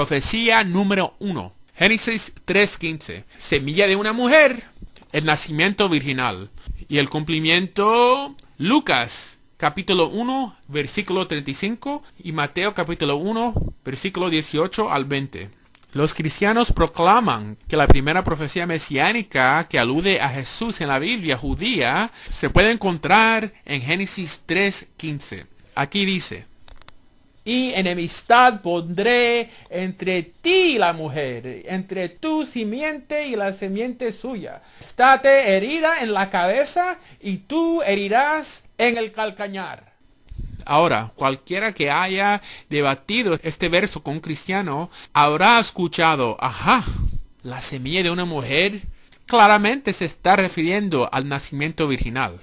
Profecía número 1. Génesis 3.15. Semilla de una mujer. El nacimiento virginal. Y el cumplimiento Lucas capítulo 1 versículo 35 y Mateo capítulo 1 versículo 18 al 20. Los cristianos proclaman que la primera profecía mesiánica que alude a Jesús en la Biblia judía se puede encontrar en Génesis 3.15. Aquí dice, y enemistad pondré entre ti y la mujer, entre tu simiente y la simiente suya. Estate herida en la cabeza y tú herirás en el calcañar. Ahora, cualquiera que haya debatido este verso con un cristiano habrá escuchado, ajá, la semilla de una mujer claramente se está refiriendo al nacimiento virginal.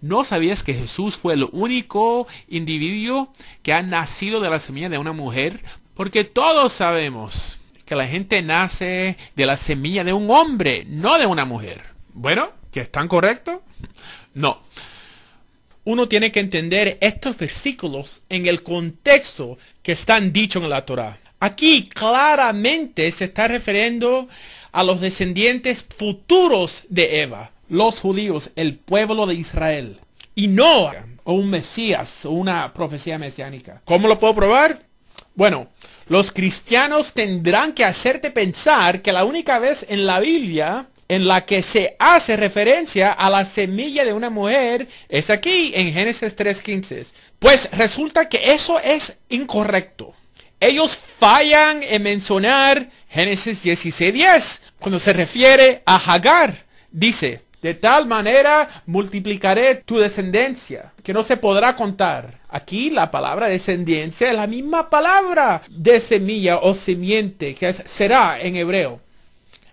¿No sabías que Jesús fue el único individuo que ha nacido de la semilla de una mujer? Porque todos sabemos que la gente nace de la semilla de un hombre, no de una mujer. Bueno, ¿que están correcto? No uno tiene que entender estos versículos en el contexto que están dichos en la Torah. Aquí claramente se está refiriendo a los descendientes futuros de Eva, los judíos, el pueblo de Israel. Y no a un Mesías o una profecía mesiánica. ¿Cómo lo puedo probar? Bueno, los cristianos tendrán que hacerte pensar que la única vez en la Biblia en la que se hace referencia a la semilla de una mujer es aquí en Génesis 3.15. Pues resulta que eso es incorrecto. Ellos fallan en mencionar Génesis 16.10 cuando se refiere a Hagar. Dice, de tal manera multiplicaré tu descendencia, que no se podrá contar. Aquí la palabra descendencia es la misma palabra de semilla o simiente que será en hebreo.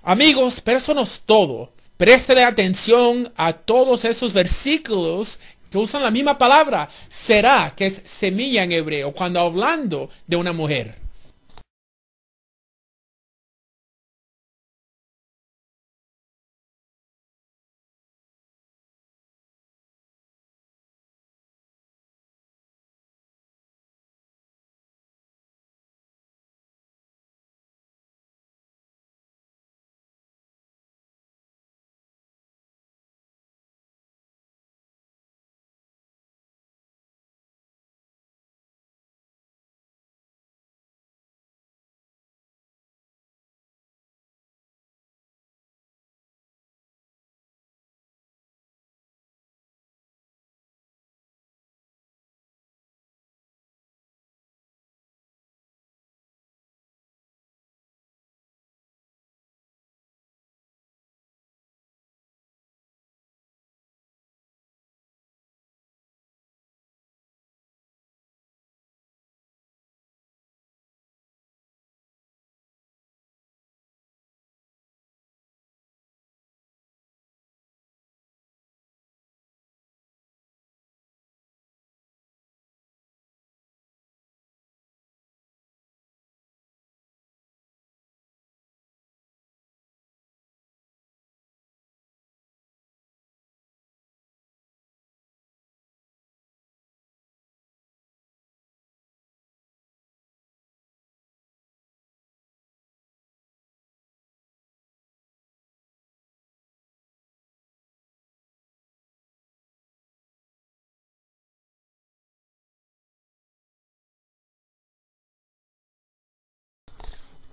Amigos, pero es todo. Preste atención a todos esos versículos que usan la misma palabra. Será que es semilla en hebreo cuando hablando de una mujer.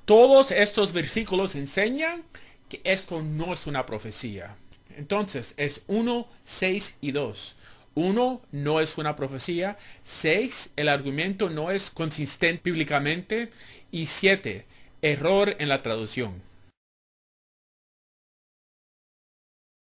Todos estos versículos enseñan que esto no es una profecía. Entonces es 1, 6 y 2. 1 no es una profecía. 6 el argumento no es consistente bíblicamente. Y 7 error en la traducción.